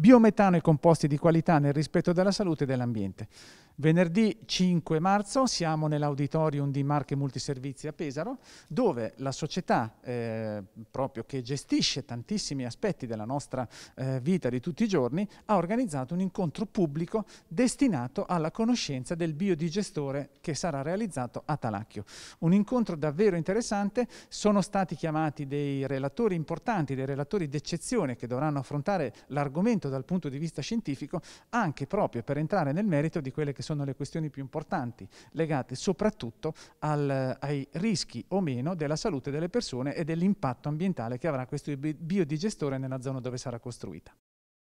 biometano e composti di qualità nel rispetto della salute e dell'ambiente. Venerdì 5 marzo siamo nell'auditorium di Marche Multiservizi a Pesaro, dove la società eh, proprio che gestisce tantissimi aspetti della nostra eh, vita di tutti i giorni ha organizzato un incontro pubblico destinato alla conoscenza del biodigestore che sarà realizzato a Talacchio. Un incontro davvero interessante, sono stati chiamati dei relatori importanti, dei relatori d'eccezione che dovranno affrontare l'argomento dal punto di vista scientifico, anche proprio per entrare nel merito di quelle che sono sono le questioni più importanti, legate soprattutto al, ai rischi o meno della salute delle persone e dell'impatto ambientale che avrà questo biodigestore nella zona dove sarà costruita.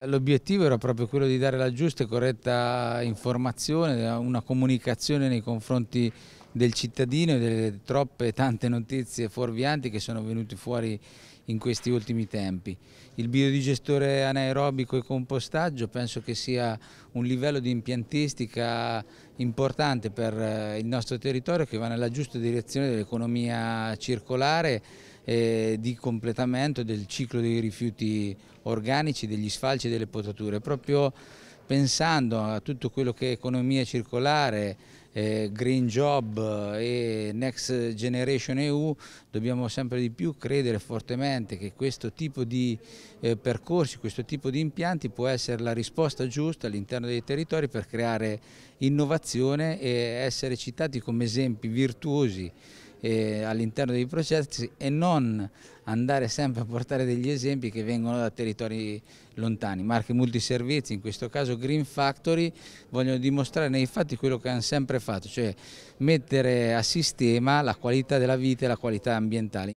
L'obiettivo era proprio quello di dare la giusta e corretta informazione, una comunicazione nei confronti del cittadino e delle troppe tante notizie fuorvianti che sono venute fuori in questi ultimi tempi. Il biodigestore anaerobico e compostaggio penso che sia un livello di impiantistica importante per eh, il nostro territorio che va nella giusta direzione dell'economia circolare e di completamento del ciclo dei rifiuti organici, degli sfalci e delle potature. Proprio pensando a tutto quello che è economia circolare, eh, Green Job e Next Generation EU dobbiamo sempre di più credere fortemente che questo tipo di eh, percorsi, questo tipo di impianti può essere la risposta giusta all'interno dei territori per creare innovazione e essere citati come esempi virtuosi eh, all'interno dei processi e non andare sempre a portare degli esempi che vengono da territori lontani. Marche multiservizi, in questo caso Green Factory, vogliono dimostrare nei fatti quello che hanno sempre fatto, cioè mettere a sistema la qualità della vita e la qualità ambientale.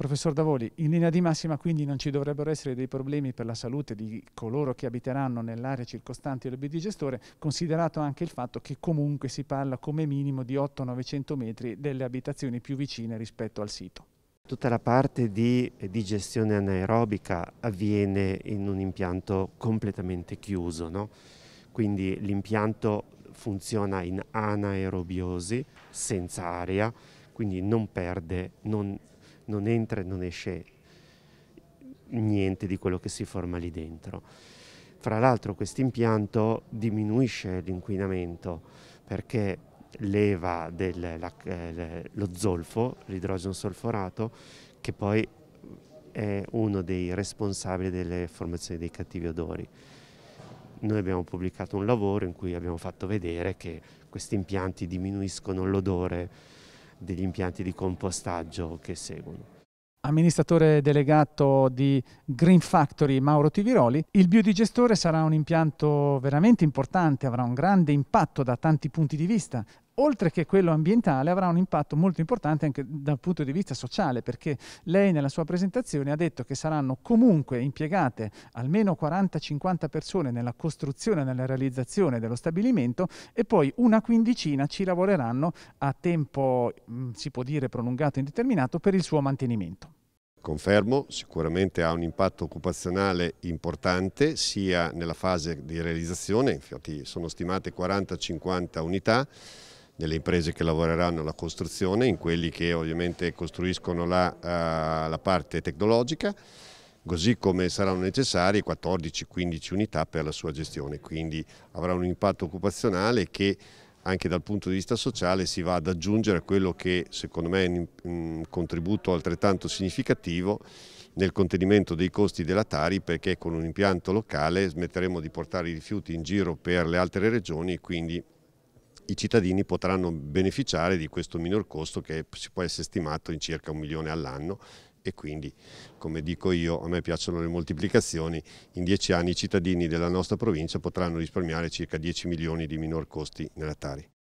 Professor Davoli, in linea di massima quindi non ci dovrebbero essere dei problemi per la salute di coloro che abiteranno nell'area circostante il bidigestore, considerato anche il fatto che comunque si parla come minimo di 800-900 metri delle abitazioni più vicine rispetto al sito. Tutta la parte di digestione anaerobica avviene in un impianto completamente chiuso, no? quindi l'impianto funziona in anaerobiosi, senza aria, quindi non perde, non non entra e non esce niente di quello che si forma lì dentro. Fra l'altro questo impianto diminuisce l'inquinamento perché leva del, la, eh, lo zolfo, l'idrogeno solforato, che poi è uno dei responsabili delle formazioni dei cattivi odori. Noi abbiamo pubblicato un lavoro in cui abbiamo fatto vedere che questi impianti diminuiscono l'odore degli impianti di compostaggio che seguono. Amministratore delegato di Green Factory Mauro Tiviroli, il biodigestore sarà un impianto veramente importante, avrà un grande impatto da tanti punti di vista, oltre che quello ambientale, avrà un impatto molto importante anche dal punto di vista sociale, perché lei nella sua presentazione ha detto che saranno comunque impiegate almeno 40-50 persone nella costruzione e nella realizzazione dello stabilimento e poi una quindicina ci lavoreranno a tempo, mm, si può dire prolungato e indeterminato, per il suo mantenimento. Confermo, sicuramente ha un impatto occupazionale importante sia nella fase di realizzazione, infatti sono stimate 40-50 unità, nelle imprese che lavoreranno alla costruzione, in quelli che ovviamente costruiscono la, uh, la parte tecnologica, così come saranno necessarie 14-15 unità per la sua gestione, quindi avrà un impatto occupazionale che anche dal punto di vista sociale si va ad aggiungere a quello che secondo me è un contributo altrettanto significativo nel contenimento dei costi della Tari perché con un impianto locale smetteremo di portare i rifiuti in giro per le altre regioni e quindi i cittadini potranno beneficiare di questo minor costo che si può essere stimato in circa un milione all'anno e quindi, come dico io, a me piacciono le moltiplicazioni, in dieci anni i cittadini della nostra provincia potranno risparmiare circa 10 milioni di minor costi nella Tari.